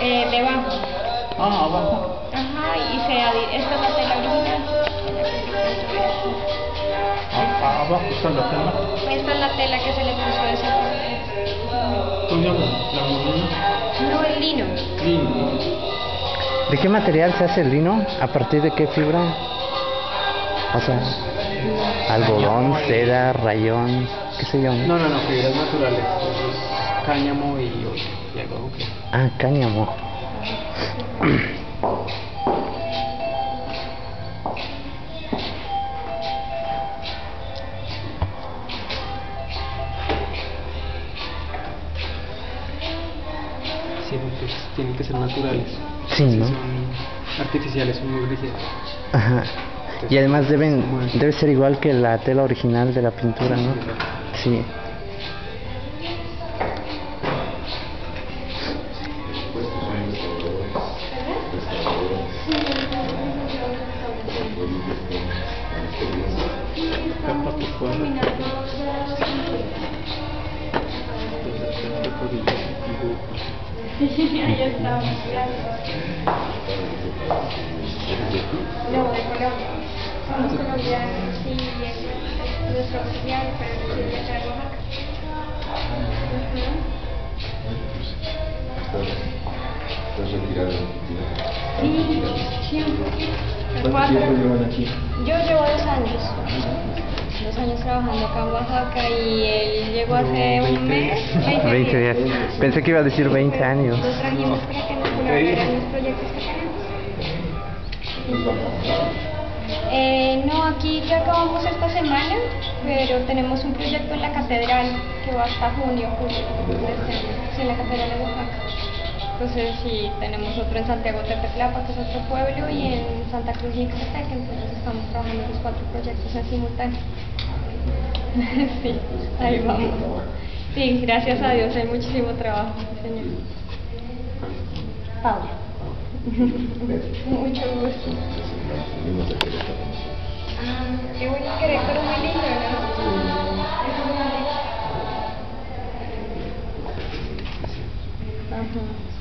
Eh, debajo. Ah, abajo. Ajá, y se esta es la tela original. Ah, abajo está la tela. Esta es la tela que se le puso a esa. La molina. No, el lino. Lino. ¿De qué material se hace el lino? ¿A partir de qué fibra? O sea, algodón, seda, rayón, qué sé yo. No, no, no, fibras naturales. Es cáñamo y, y algodón. Ah, cáñamo. Porque tienen que ser naturales. Sí, ¿no? son artificiales, son muy rígidas. Ajá. Y además deben, debe ser igual que la tela original de la pintura, ¿no? Sí. Capa por cuadro. De Colombia. Somos colombianos y nuestro oficial, pero yo soy de acá de Oaxaca. ¿Estás retirado? Sí. ¿Cuánto tiempo llevan aquí? Yo llevo dos años. Dos años trabajando acá en Oaxaca y él llegó hace un mes. 20 días. Pensé que iba a decir 20 años. Lo trajimos para que nos colaborara en los proyectos que tenemos. Eh, no, aquí ya acabamos esta semana, pero tenemos un proyecto en la catedral que va hasta junio, julio en la catedral de Oaxaca. Entonces sí, tenemos otro en Santiago Tepetlapa, que es otro pueblo, y en Santa Cruz y Ixtepec, entonces estamos trabajando los cuatro proyectos en simultáneo. sí, ahí vamos. Sí, gracias a Dios, hay muchísimo trabajo, señor. Paula. Mucho gusto. Ah, qué bueno Querétaro, muy lindo, ¿no? Ajá.